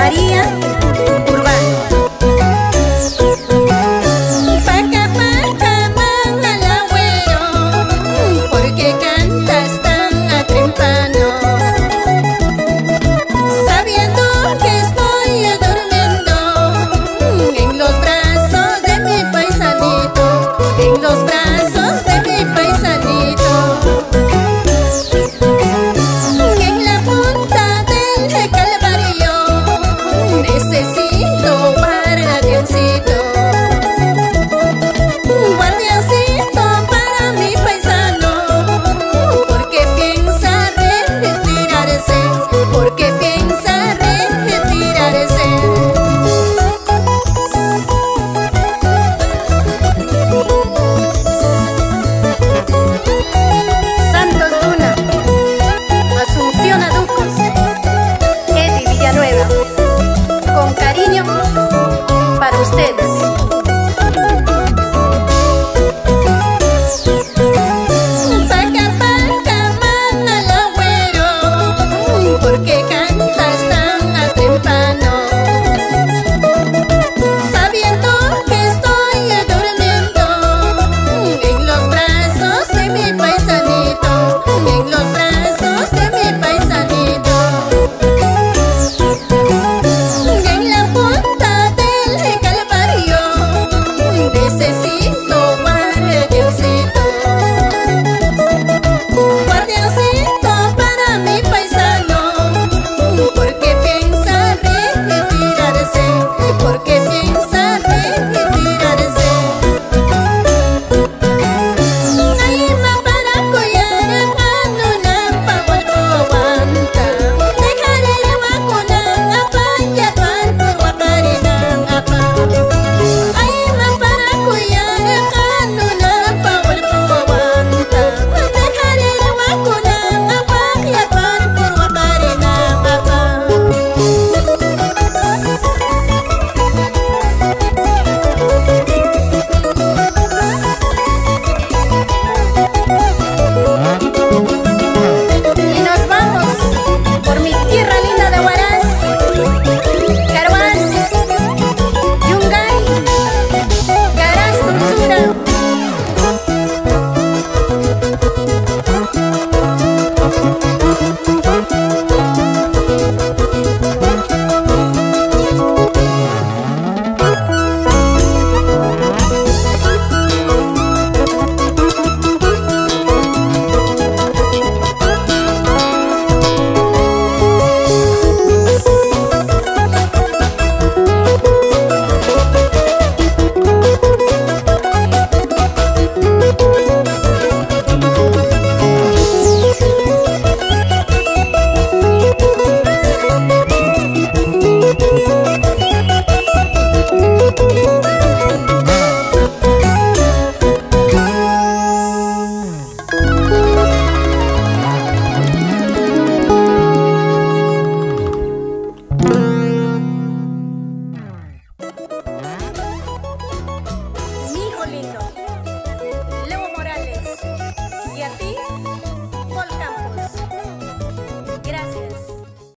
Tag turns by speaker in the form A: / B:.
A: María. para ustedes.